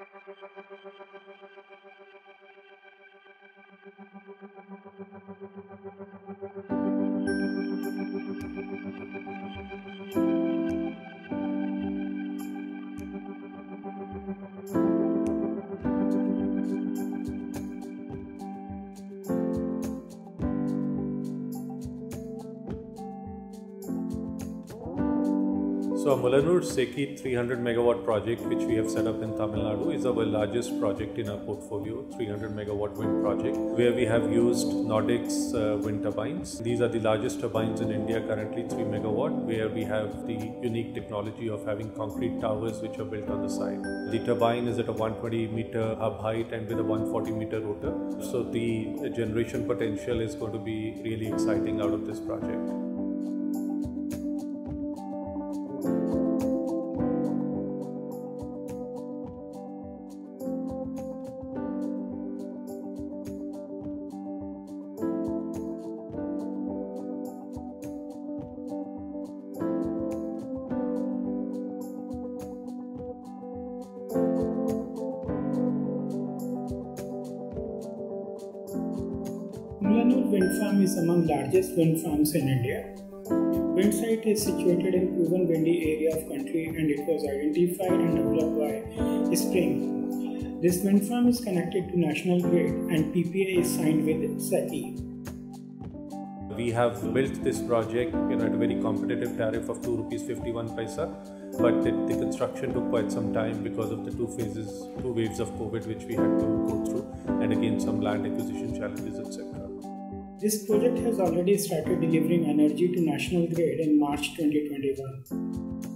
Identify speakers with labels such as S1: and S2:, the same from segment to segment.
S1: Thank you. So, Mulanur SECI 300 megawatt project, which we have set up in Tamil Nadu, is our largest project in our portfolio 300 megawatt wind project, where we have used Nordex uh, wind turbines. These are the largest turbines in India, currently 3 megawatt, where we have the unique technology of having concrete towers which are built on the side. The turbine is at a 120 meter hub height and with a 140 meter rotor. So, the generation potential is going to be really exciting out of this project.
S2: Mulanur Wind Farm is among largest wind farms in India. Wind site is situated in proven windy area of country and it was identified and developed by Sprng. This wind farm is connected to national grid and PPA is signed with SECI.
S1: We have built this project you know, at a very competitive tariff of 2 rupees 51 paisa, but the construction took quite some time because of the two phases, two waves of COVID which we had to go through, and again some land acquisition challenges, etc.
S2: This project has already started delivering energy to national grid in March 2021.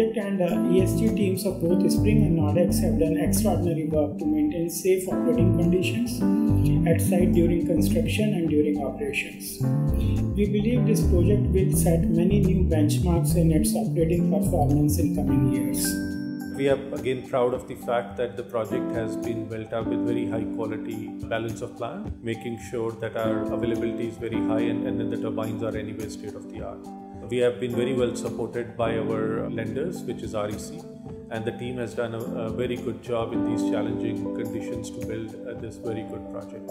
S2: Project and uh, ESG teams of both Sprng and Nordex have done extraordinary work to maintain safe operating conditions at site during construction and during operations. We believe this project will set many new benchmarks in its operating performance in coming years.
S1: We are again proud of the fact that the project has been built up with very high quality balance of plant, making sure that our availability is very high and, and then the turbines are anyway state of the art. We have been very well supported by our lenders, which is REC, and the team has done a, a very good job in these challenging conditions to build uh, this very good project.